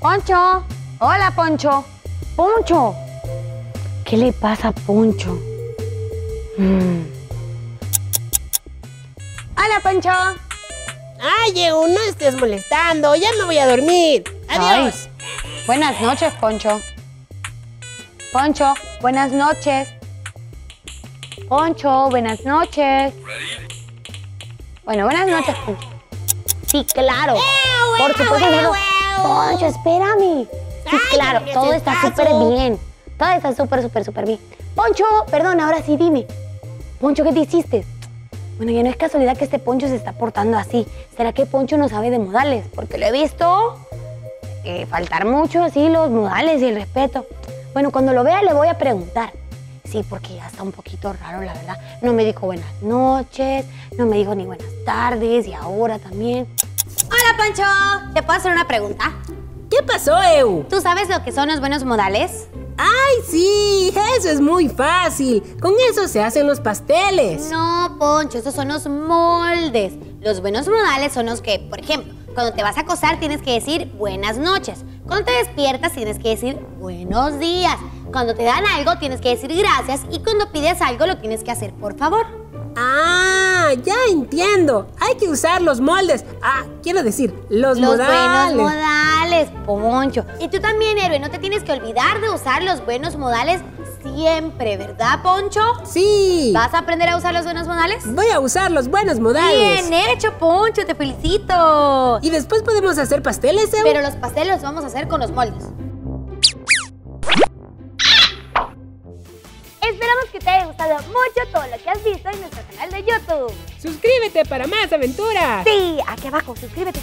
Poncho. Hola, Poncho. Poncho. ¿Qué le pasa a Poncho? Mm. Hola, Poncho. Ay, Ew, no estés molestando. Ya me voy a dormir. Adiós. Ay, buenas noches, Poncho. Poncho, buenas noches. Poncho, buenas noches. Bueno, buenas noches, Poncho. Sí, claro. Por supuesto, no. Poncho, espérame. Sí, Ay, claro, todo está súper bien. Todo está súper, súper, súper bien. Poncho, perdón, ahora sí dime. Poncho, ¿qué te hiciste? Bueno, ya no es casualidad que este Poncho se está portando así. ¿Será que Poncho no sabe de modales? Porque lo he visto eh, faltar mucho así los modales y el respeto. Bueno, cuando lo vea le voy a preguntar. Sí, porque ya está un poquito raro, la verdad. No me dijo buenas noches, no me dijo ni buenas tardes y ahora también. Hola, Poncho. ¿Te puedo hacer una pregunta? ¿Qué pasó, Ew? ¿Tú sabes lo que son los buenos modales? Ay, sí, eso es muy fácil. Con eso se hacen los pasteles. No, Poncho, esos son los moldes. Los buenos modales son los que, por ejemplo, cuando te vas a acostar tienes que decir buenas noches. Cuando te despiertas tienes que decir buenos días. Cuando te dan algo tienes que decir gracias y cuando pides algo lo tienes que hacer por favor. Ah, ya entiendo. Hay que usar los moldes. Ah, quiero decir, los, Los modales. buenos modales, Poncho. Y tú también, héroe, no te tienes que olvidar de usar los buenos modales siempre, ¿verdad, Poncho? Sí. ¿Vas a aprender a usar los buenos modales? Voy a usar los buenos modales. Bien hecho, Poncho, te felicito. Y después podemos hacer pasteles, Ew. Pero los pasteles los vamos a hacer con los moldes. Esperamos que te haya gustado mucho todo lo que has visto en nuestro canal de YouTube. Suscríbete para más aventuras. Sí, aquí abajo, suscríbete.